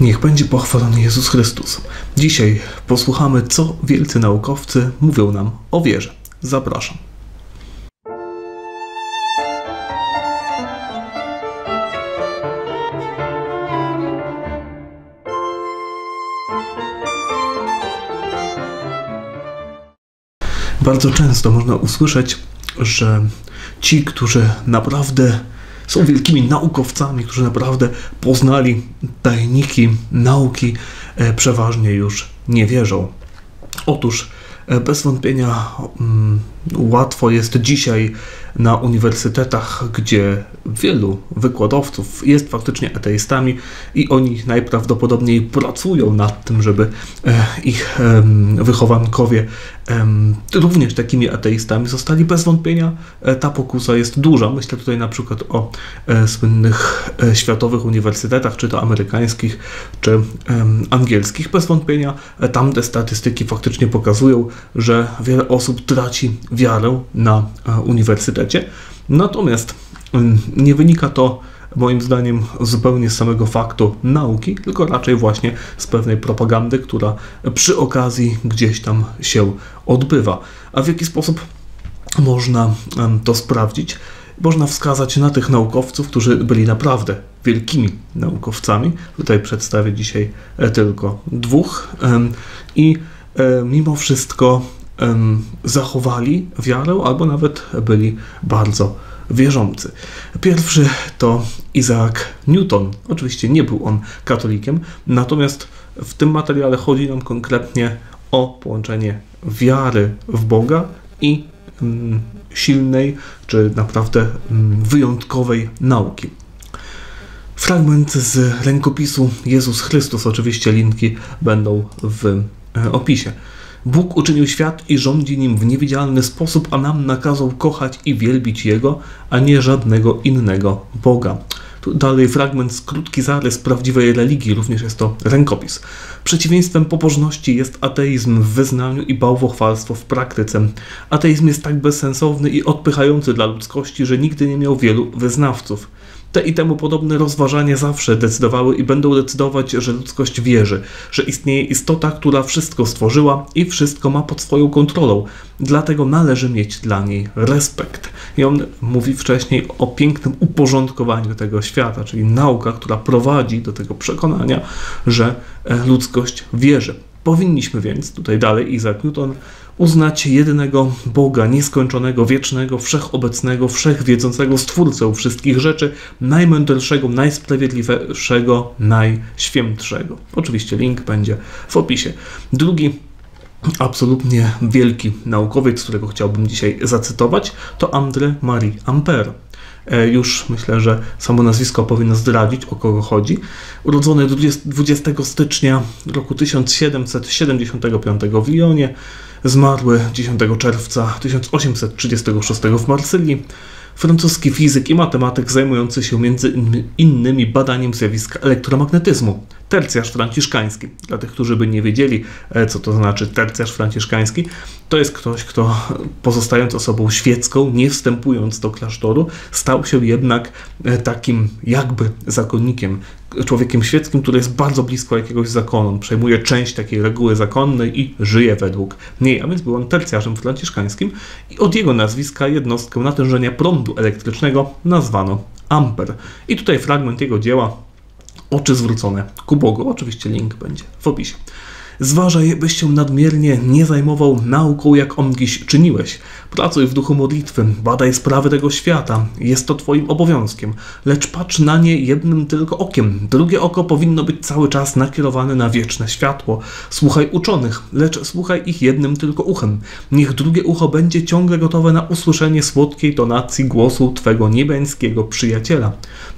Niech będzie pochwalony Jezus Chrystus. Dzisiaj posłuchamy, co wielcy naukowcy mówią nam o wierze. Zapraszam. Bardzo często można usłyszeć, że ci, którzy naprawdę są wielkimi naukowcami, którzy naprawdę poznali tajniki nauki, e, przeważnie już nie wierzą. Otóż e, bez wątpienia mm, łatwo jest dzisiaj na uniwersytetach, gdzie wielu wykładowców jest faktycznie ateistami i oni najprawdopodobniej pracują nad tym, żeby e, ich wychowankowie również takimi ateistami zostali. Bez wątpienia e, ta pokusa jest duża. Myślę tutaj na przykład o e, słynnych światowych uniwersytetach, czy to amerykańskich, czy angielskich. Bez wątpienia tamte statystyki faktycznie pokazują, że wiele osób traci wiarę na uniwersytecie. Natomiast nie wynika to moim zdaniem zupełnie z samego faktu nauki, tylko raczej właśnie z pewnej propagandy, która przy okazji gdzieś tam się odbywa. A w jaki sposób można to sprawdzić? Można wskazać na tych naukowców, którzy byli naprawdę wielkimi naukowcami. Tutaj przedstawię dzisiaj e, tylko dwóch i e, mimo wszystko zachowali wiarę albo nawet byli bardzo wierzący. Pierwszy to Isaac Newton. Oczywiście nie był on katolikiem, natomiast w tym materiale chodzi nam konkretnie o połączenie wiary w Boga i silnej, czy naprawdę wyjątkowej nauki. Fragment z rękopisu Jezus Chrystus, oczywiście linki będą w e, opisie. Bóg uczynił świat i rządzi nim w niewidzialny sposób, a nam nakazał kochać i wielbić Jego, a nie żadnego innego Boga. Tu dalej fragment, krótki zarys prawdziwej religii, również jest to rękopis. Przeciwieństwem pobożności jest ateizm w wyznaniu i bałwochwalstwo w praktyce. Ateizm jest tak bezsensowny i odpychający dla ludzkości, że nigdy nie miał wielu wyznawców. Te i temu podobne rozważania zawsze decydowały i będą decydować, że ludzkość wierzy, że istnieje istota, która wszystko stworzyła i wszystko ma pod swoją kontrolą. Dlatego należy mieć dla niej respekt. I on mówi wcześniej o pięknym uporządkowaniu tego świata, czyli nauka, która prowadzi do tego przekonania, że e, ludzkość wierzy. Powinniśmy więc, tutaj dalej Isaac Newton, uznać jedynego Boga, nieskończonego, wiecznego, wszechobecnego, wszechwiedzącego, stwórcę wszystkich rzeczy, najmądrszego, najsprawiedliwszego, najświętszego. Oczywiście link będzie w opisie. Drugi absolutnie wielki naukowiec, którego chciałbym dzisiaj zacytować, to André Marie Ampère. E, już myślę, że samo nazwisko powinno zdradzić, o kogo chodzi. Urodzony 20, 20 stycznia roku 1775 w Lyonie, zmarły 10 czerwca 1836 w Marsylii. Francuski fizyk i matematyk zajmujący się między innymi badaniem zjawiska elektromagnetyzmu tercjarz franciszkański. Dla tych, którzy by nie wiedzieli, e, co to znaczy tercjarz franciszkański, to jest ktoś, kto pozostając osobą świecką, nie wstępując do klasztoru, stał się jednak e, takim jakby zakonnikiem, człowiekiem świeckim, który jest bardzo blisko jakiegoś zakonu. On przejmuje część takiej reguły zakonnej i żyje według niej, a więc był on tercjarzem franciszkańskim i od jego nazwiska jednostkę natężenia prądu elektrycznego nazwano amper. I tutaj fragment jego dzieła oczy zwrócone ku Bogu. Oczywiście link będzie w opisie. Zważaj, byś się nadmiernie nie zajmował nauką, jak on dziś czyniłeś. Pracuj w duchu modlitwy, badaj sprawy tego świata, jest to Twoim obowiązkiem, lecz patrz na nie jednym tylko okiem. Drugie oko powinno być cały czas nakierowane na wieczne światło. Słuchaj uczonych, lecz słuchaj ich jednym tylko uchem. Niech drugie ucho będzie ciągle gotowe na usłyszenie słodkiej tonacji głosu Twego niebiańskiego przyjaciela.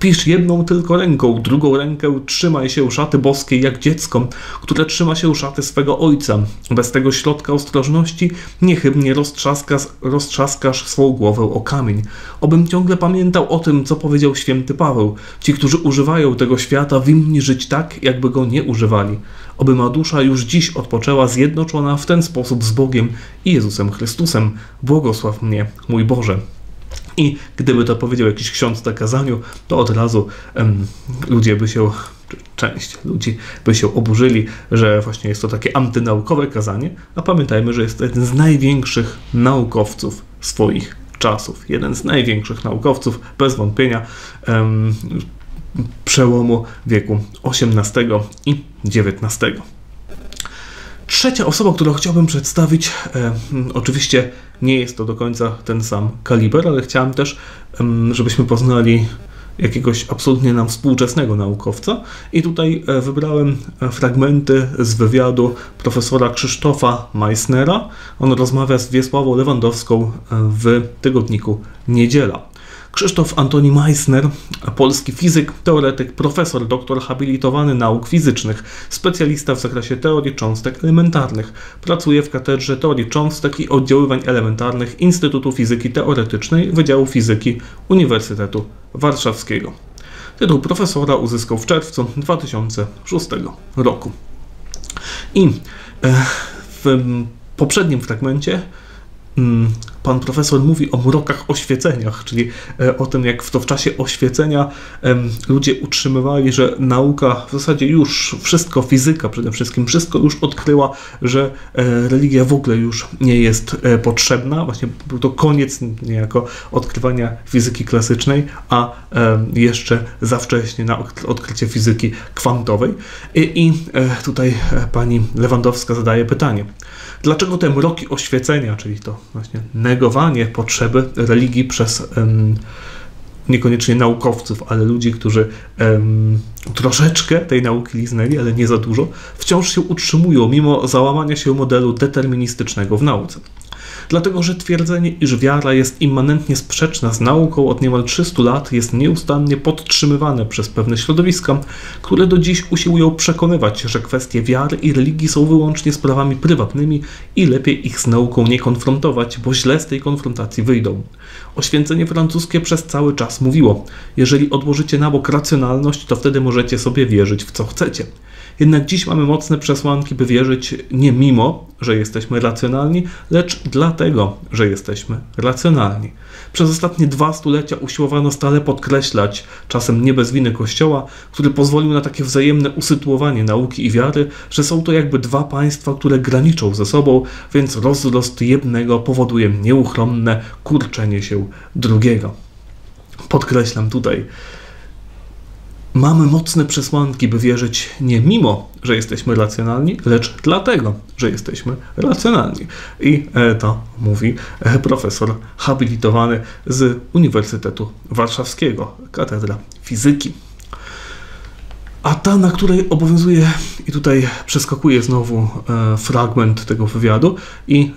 Pisz jedną tylko ręką, drugą rękę trzymaj się szaty boskiej jak dziecko, które trzyma się szaty swego ojca. Bez tego środka ostrożności niechybnie roztrzaskasz, roztrzaskasz swą głowę o kamień. Obym ciągle pamiętał o tym, co powiedział święty Paweł. Ci, którzy używają tego świata, winni żyć tak, jakby go nie używali. Oby ma dusza już dziś odpoczęła zjednoczona w ten sposób z Bogiem i Jezusem Chrystusem. Błogosław mnie, mój Boże. I gdyby to powiedział jakiś ksiądz na kazaniu, to od razu ludzie by się część ludzi by się oburzyli, że właśnie jest to takie antynaukowe kazanie, a pamiętajmy, że jest to jeden z największych naukowców swoich czasów. Jeden z największych naukowców, bez wątpienia, przełomu wieku XVIII i XIX. Trzecia osoba, którą chciałbym przedstawić, e, oczywiście nie jest to do końca ten sam kaliber, ale chciałem też, em, żebyśmy poznali jakiegoś absolutnie nam współczesnego naukowca. I tutaj e, wybrałem e, fragmenty z wywiadu profesora Krzysztofa Meissnera. On rozmawia z Wiesławą Lewandowską e, w tygodniku Niedziela. Krzysztof Antoni Meissner, polski fizyk, teoretyk, profesor, doktor habilitowany nauk fizycznych, specjalista w zakresie teorii cząstek elementarnych. Pracuje w Katedrze Teorii Cząstek i Oddziaływań Elementarnych Instytutu Fizyki Teoretycznej Wydziału Fizyki Uniwersytetu Warszawskiego. Tytuł profesora uzyskał w czerwcu 2006 roku. I e, w poprzednim fragmencie mm, pan profesor mówi o mrokach oświeceniach, czyli e, o tym, jak w to w czasie oświecenia ludzie utrzymywali, że nauka w zasadzie już wszystko, fizyka przede wszystkim, wszystko już odkryła, że e, religia w ogóle już nie jest e, potrzebna. Właśnie był to koniec niejako odkrywania fizyki klasycznej, a jeszcze za wcześnie na odkrycie fizyki kwantowej. I tutaj pani Lewandowska zadaje pytanie. Dlaczego te mroki oświecenia, czyli to właśnie negowanie potrzeby religii przez niekoniecznie naukowców, ale ludzi, którzy troszeczkę tej nauki liznęli, ale nie za dużo, wciąż się utrzymują mimo załamania się modelu deterministycznego w nauce dlatego że twierdzenie, iż wiara jest immanentnie sprzeczna z nauką od niemal 300 lat jest nieustannie podtrzymywane przez pewne środowiska, które do dziś usiłują przekonywać, że kwestie wiary i religii są wyłącznie sprawami prywatnymi i lepiej ich z nauką nie konfrontować, bo źle z tej konfrontacji wyjdą. Oświęcenie francuskie przez cały czas mówiło: jeżeli odłożycie na bok racjonalność, to wtedy możecie sobie wierzyć w co chcecie. Jednak dziś mamy mocne przesłanki, by wierzyć nie mimo, że jesteśmy racjonalni, lecz dlatego, że jesteśmy racjonalni. Przez ostatnie dwa stulecia usiłowano stale podkreślać, czasem nie bez winy Kościoła, który pozwolił na takie wzajemne usytuowanie nauki i wiary, że są to jakby dwa państwa, które graniczą ze sobą, więc rozrost jednego powoduje nieuchronne kurczenie się drugiego. Podkreślam tutaj, Mamy mocne przesłanki, by wierzyć nie mimo, że jesteśmy racjonalni, lecz dlatego, że jesteśmy racjonalni. I e, to mówi e, profesor habilitowany z Uniwersytetu Warszawskiego, Katedra Fizyki. A ta, na której obowiązuje, i tutaj przeskakuje znowu e, fragment tego wywiadu, i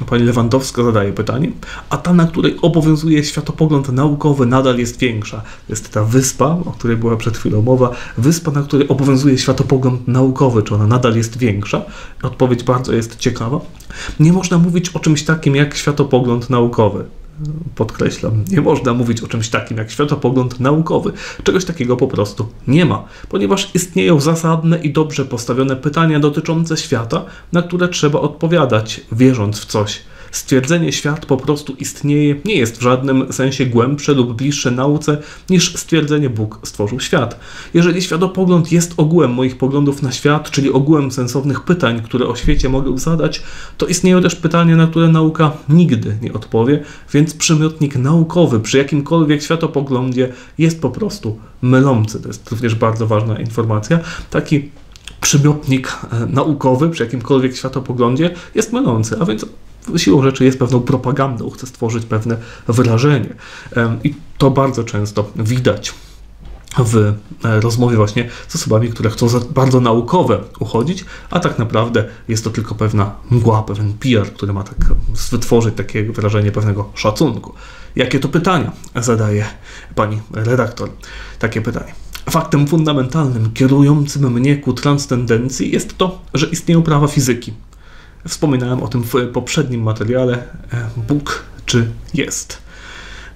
e, pani Lewandowska zadaje pytanie, a ta, na której obowiązuje światopogląd naukowy, nadal jest większa. Jest ta wyspa, o której była przed chwilą mowa, wyspa, na której obowiązuje światopogląd naukowy, czy ona nadal jest większa? Odpowiedź bardzo jest ciekawa. Nie można mówić o czymś takim jak światopogląd naukowy podkreślam, nie można mówić o czymś takim jak światopogląd naukowy. Czegoś takiego po prostu nie ma, ponieważ istnieją zasadne i dobrze postawione pytania dotyczące świata, na które trzeba odpowiadać, wierząc w coś. Stwierdzenie świat po prostu istnieje nie jest w żadnym sensie głębsze lub bliższe nauce niż stwierdzenie Bóg stworzył świat. Jeżeli światopogląd jest ogółem moich poglądów na świat, czyli ogółem sensownych pytań, które o świecie mogę zadać, to istnieją też pytania, na które nauka nigdy nie odpowie, więc przymiotnik naukowy przy jakimkolwiek światopoglądzie jest po prostu mylący. To jest również bardzo ważna informacja. Taki przymiotnik e, naukowy przy jakimkolwiek światopoglądzie jest mylący, a więc siłą rzeczy jest pewną propagandą, chce stworzyć pewne wrażenie. I to bardzo często widać w e, rozmowie właśnie z osobami, które chcą za bardzo naukowe uchodzić, a tak naprawdę jest to tylko pewna mgła, pewien PR, który ma tak wytworzyć takie wrażenie pewnego szacunku. Jakie to pytania zadaje pani redaktor? Takie pytanie. Faktem fundamentalnym kierującym mnie ku transcendencji jest to, że istnieją prawa fizyki, Wspominałem o tym w poprzednim materiale. E, Bóg czy jest?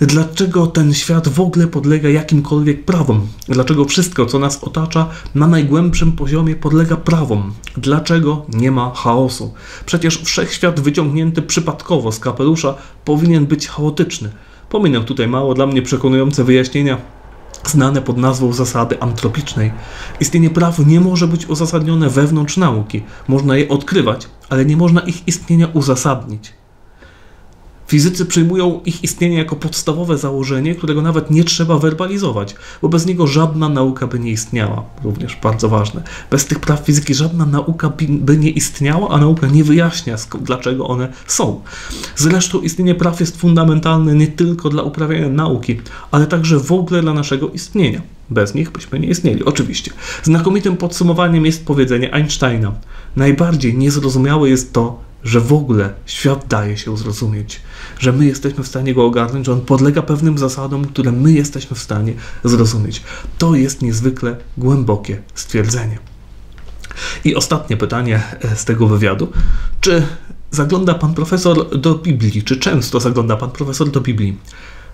Dlaczego ten świat w ogóle podlega jakimkolwiek prawom? Dlaczego wszystko, co nas otacza, na najgłębszym poziomie podlega prawom? Dlaczego nie ma chaosu? Przecież wszechświat wyciągnięty przypadkowo z kapelusza powinien być chaotyczny. Pominę tutaj mało dla mnie przekonujące wyjaśnienia znane pod nazwą zasady antropicznej. Istnienie praw nie może być uzasadnione wewnątrz nauki. Można je odkrywać, ale nie można ich istnienia uzasadnić. Fizycy przyjmują ich istnienie jako podstawowe założenie, którego nawet nie trzeba werbalizować, bo bez niego żadna nauka by nie istniała. Również bardzo ważne. Bez tych praw fizyki żadna nauka by nie istniała, a nauka nie wyjaśnia, dlaczego one są. Zresztą istnienie praw jest fundamentalne nie tylko dla uprawiania nauki, ale także w ogóle dla naszego istnienia. Bez nich byśmy nie istnieli, oczywiście. Znakomitym podsumowaniem jest powiedzenie Einsteina. Najbardziej niezrozumiałe jest to, że w ogóle świat daje się zrozumieć, że my jesteśmy w stanie go ogarnąć, że on podlega pewnym zasadom, które my jesteśmy w stanie zrozumieć. To jest niezwykle głębokie stwierdzenie. I ostatnie pytanie e, z tego wywiadu. Czy zagląda pan profesor do Biblii? Czy często zagląda pan profesor do Biblii?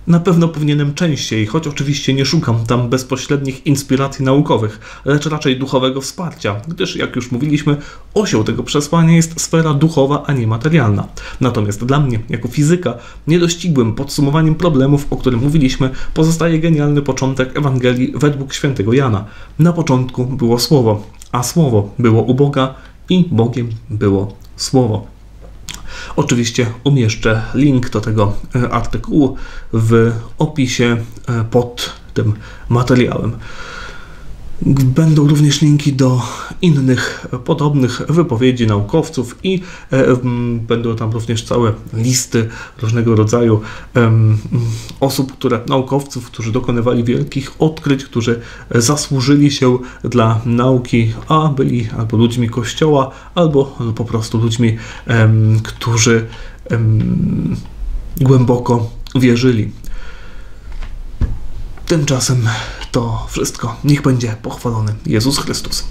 Na pewno powinienem częściej, choć oczywiście nie szukam tam bezpośrednich inspiracji naukowych, lecz raczej duchowego wsparcia, gdyż, jak już mówiliśmy, osią tego przesłania jest sfera duchowa, a nie materialna. Natomiast dla mnie, jako fizyka, niedościgłym podsumowaniem problemów, o którym mówiliśmy, pozostaje genialny początek Ewangelii według świętego Jana. Na początku było Słowo, a Słowo było u Boga i Bogiem było Słowo. Oczywiście umieszczę link do tego e, artykułu w opisie e, pod tym materiałem. Będą również linki do innych podobnych wypowiedzi naukowców i e, będą tam również całe listy różnego rodzaju osób, które, naukowców, którzy dokonywali wielkich odkryć, którzy zasłużyli się dla nauki, a byli albo ludźmi kościoła, albo po prostu ludźmi, którzy głęboko wierzyli. Tymczasem to wszystko. Niech będzie pochwalony Jezus Chrystus.